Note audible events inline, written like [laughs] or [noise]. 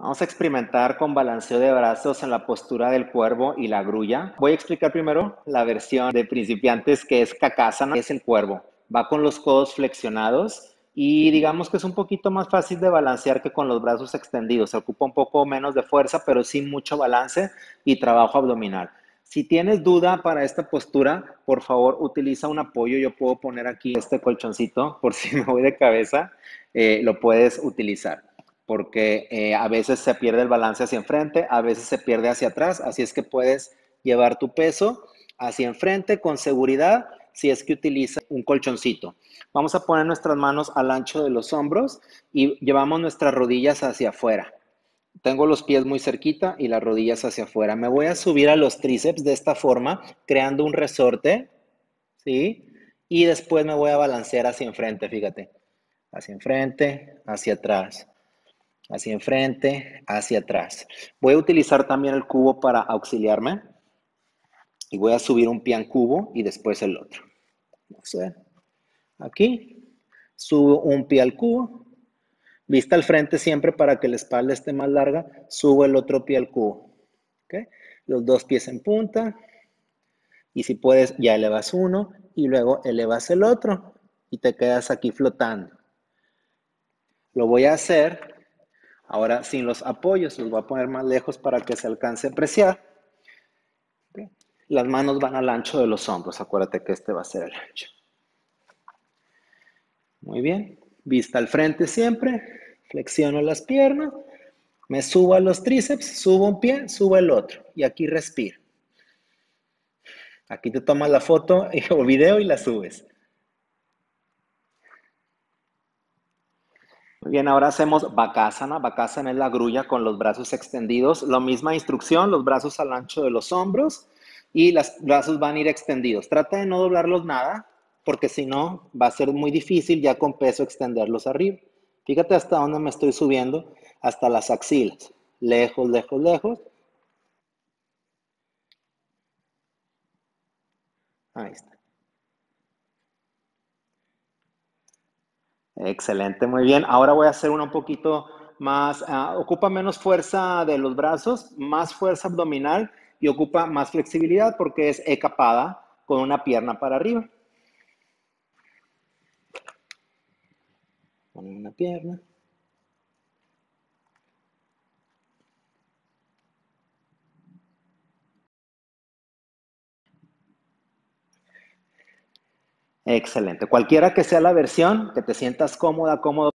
Vamos a experimentar con balanceo de brazos en la postura del cuervo y la grulla. Voy a explicar primero la versión de principiantes que es Kakasana, que es el cuervo. Va con los codos flexionados y digamos que es un poquito más fácil de balancear que con los brazos extendidos. Se ocupa un poco menos de fuerza, pero sí mucho balance y trabajo abdominal. Si tienes duda para esta postura, por favor utiliza un apoyo. Yo puedo poner aquí este colchoncito por si [laughs] me voy de cabeza, eh, lo puedes utilizar porque eh, a veces se pierde el balance hacia enfrente, a veces se pierde hacia atrás, así es que puedes llevar tu peso hacia enfrente con seguridad si es que utilizas un colchoncito. Vamos a poner nuestras manos al ancho de los hombros y llevamos nuestras rodillas hacia afuera. Tengo los pies muy cerquita y las rodillas hacia afuera. Me voy a subir a los tríceps de esta forma, creando un resorte, ¿sí? Y después me voy a balancear hacia enfrente, fíjate. Hacia enfrente, hacia atrás hacia enfrente, hacia atrás. Voy a utilizar también el cubo para auxiliarme y voy a subir un pie en cubo y después el otro. aquí, subo un pie al cubo, vista al frente siempre para que la espalda esté más larga, subo el otro pie al cubo. Los dos pies en punta y si puedes ya elevas uno y luego elevas el otro y te quedas aquí flotando. Lo voy a hacer Ahora sin los apoyos, los voy a poner más lejos para que se alcance a apreciar. Las manos van al ancho de los hombros, acuérdate que este va a ser el ancho. Muy bien, vista al frente siempre, flexiono las piernas, me subo a los tríceps, subo un pie, subo el otro y aquí respiro. Aquí te tomas la foto [laughs] o video y la subes. Bien, ahora hacemos Bakasana. Bakasana es la grulla con los brazos extendidos. La misma instrucción, los brazos al ancho de los hombros y los brazos van a ir extendidos. Trata de no doblarlos nada, porque si no, va a ser muy difícil ya con peso extenderlos arriba. Fíjate hasta dónde me estoy subiendo, hasta las axilas. Lejos, lejos, lejos. Ahí está. Excelente, muy bien. Ahora voy a hacer una un poquito más, ah, ocupa menos fuerza de los brazos, más fuerza abdominal y ocupa más flexibilidad porque es capada con una pierna para arriba. Con una pierna. Excelente. Cualquiera que sea la versión, que te sientas cómoda, cómodo.